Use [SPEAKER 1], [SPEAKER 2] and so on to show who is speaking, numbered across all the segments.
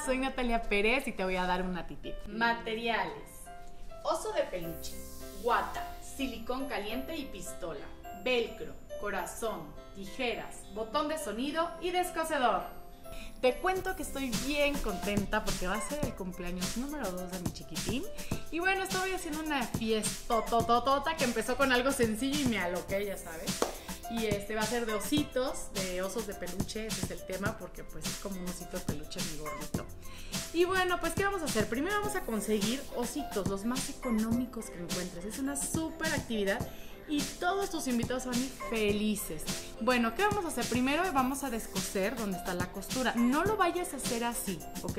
[SPEAKER 1] Soy Natalia Pérez y te voy a dar una tip. Materiales. Oso de peluche, guata, silicón caliente y pistola, velcro, corazón, tijeras, botón de sonido y descosedor. Te cuento que estoy bien contenta porque va a ser el cumpleaños número 2 de mi chiquitín. Y bueno, estoy haciendo una fiesta que empezó con algo sencillo y me aloqué, ya sabes. Y este va a ser de ositos, de osos de peluche, ese es el tema, porque pues es como un osito de peluche mi gordito. Y bueno, pues ¿qué vamos a hacer? Primero vamos a conseguir ositos, los más económicos que encuentres. Es una súper actividad y todos tus invitados van felices. Bueno, ¿qué vamos a hacer? Primero vamos a descoser donde está la costura. No lo vayas a hacer así, ¿ok?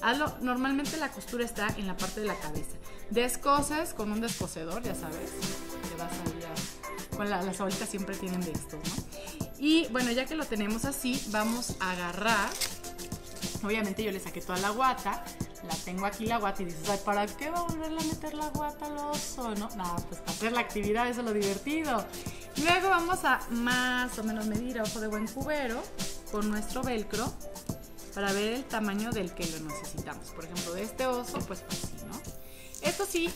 [SPEAKER 1] Hazlo, normalmente la costura está en la parte de la cabeza. Descoses con un descosedor, ya sabes. Te vas a Bueno, las abuelitas siempre tienen de estos, ¿no? Y bueno, ya que lo tenemos así, vamos a agarrar. Obviamente yo le saqué toda la guata, la tengo aquí la guata y dices, ay, ¿para qué va a volverle a meter la guata al oso? No, no, pues para hacer la actividad, eso es lo divertido. Luego vamos a más o menos medir a ojo de buen cubero con nuestro velcro para ver el tamaño del que lo necesitamos. Por ejemplo, de este oso, pues así, ¿no? Esto sí,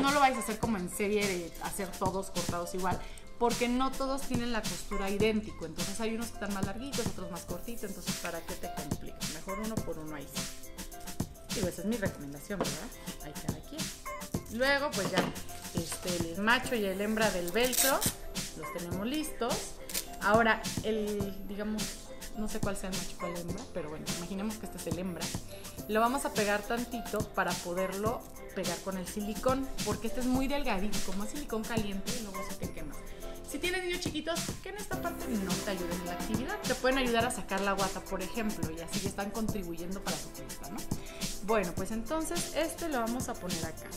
[SPEAKER 1] no lo vais a hacer como en serie de hacer todos cortados igual, porque no todos tienen la costura idéntico. Entonces hay unos que están más larguitos, otros más cortitos, entonces ¿para qué te complicas? Mejor uno por uno ahí sí. Digo, esa es mi recomendación, ¿verdad? Ahí cada quien. Luego, pues ya, este, el macho y el hembra del velcro los tenemos listos. Ahora, el, digamos, no sé cuál sea el macho cuál hembra, pero bueno, imaginemos que este es el hembra. Lo vamos a pegar tantito para poderlo pegar con el silicón, porque este es muy delgadito, como es silicón caliente, luego se te quema. Si tienes niños chiquitos que en esta parte no te ayuden en la actividad, te pueden ayudar a sacar la guata, por ejemplo, y así están contribuyendo para su fiesta, ¿no? Bueno, pues entonces este lo vamos a poner acá.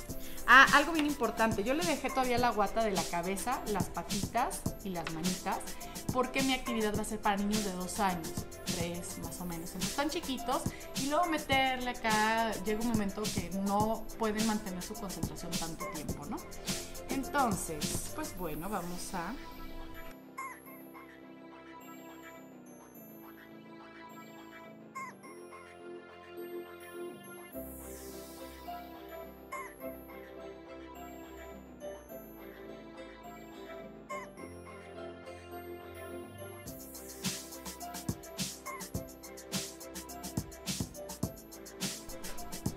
[SPEAKER 1] Ah, algo bien importante, yo le dejé todavía la guata de la cabeza, las patitas y las manitas, porque mi actividad va a ser para niños de dos años, más o menos. Entonces están chiquitos y luego meterle acá, llega un momento que no pueden mantener su concentración tanto tiempo, ¿no? Entonces, pues bueno, vamos a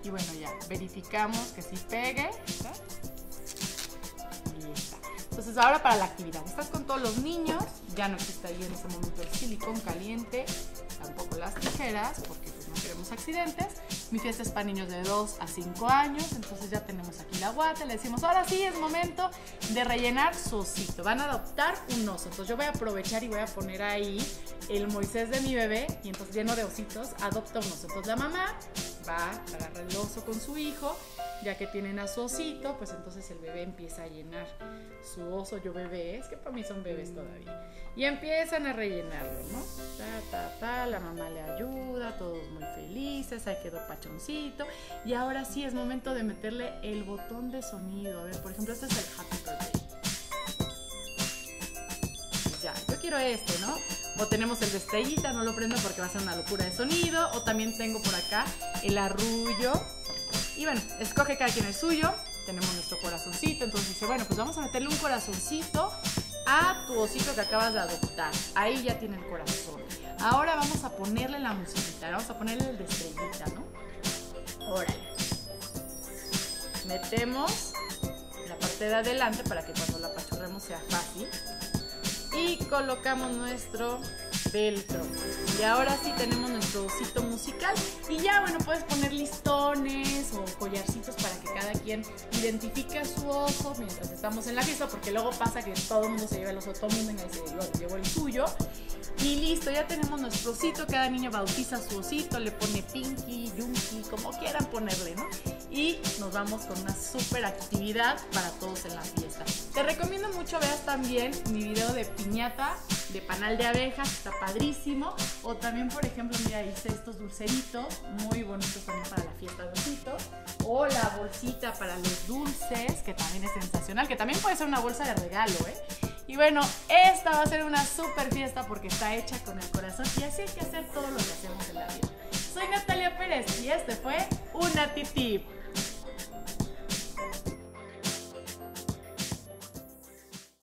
[SPEAKER 1] Y bueno, ya verificamos que sí pegue. Entonces ahora para la actividad. Estás con todos los niños. Ya no existe ahí en ese momento el silicón caliente. Tampoco las tijeras porque pues, no queremos accidentes. Mi fiesta es para niños de 2 a 5 años. Entonces ya tenemos aquí la guata. Le decimos, ahora sí es momento de rellenar su osito. Van a adoptar un oso. Entonces yo voy a aprovechar y voy a poner ahí el Moisés de mi bebé. Y entonces lleno de ositos, adopta un oso. Entonces la mamá va, agarra el oso con su hijo, ya que tienen a su osito, pues entonces el bebé empieza a llenar su oso, yo bebé, es que para mí son bebés todavía, y empiezan a rellenarlo, ¿no? Ta, ta, ta, la mamá le ayuda, todos muy felices, ahí quedó pachoncito, y ahora sí es momento de meterle el botón de sonido, a ver, por ejemplo, este es el Happy Birthday. Este, ¿no? O tenemos el de estrellita, no lo prendo porque va a ser una locura de sonido. O también tengo por acá el arrullo. Y bueno, escoge cada quien el suyo. Tenemos nuestro corazoncito. Entonces dice, bueno, pues vamos a meterle un corazoncito a tu osito que acabas de adoptar. Ahí ya tiene el corazón. Ahora vamos a ponerle la musiquita. Vamos a ponerle el de estrellita, ¿no? Órale. Metemos la parte de adelante para que cuando la apachurremos sea fácil y colocamos nuestro Y ahora sí tenemos nuestro osito musical. Y ya, bueno, puedes poner listones o collarcitos para que cada quien identifique a su oso mientras estamos en la fiesta, porque luego pasa que todo el mundo se lleva el oso, todo el mundo se llevó, el suyo. Y listo, ya tenemos nuestro osito. Cada niño bautiza su osito, le pone Pinky, Yunky, como quieran ponerle, ¿no? Y nos vamos con una súper actividad para todos en la fiesta. Te recomiendo mucho veas también mi video de piñata de panal de abejas, está padrísimo. O también, por ejemplo, mira, hice estos dulceritos, muy bonitos también para la fiesta de ositos. O la bolsita para los dulces, que también es sensacional, que también puede ser una bolsa de regalo, ¿eh? Y bueno, esta va a ser una super fiesta porque está hecha con el corazón y así hay que hacer todo lo que hacemos en la vida. Soy Natalia Pérez Y este fue una titip.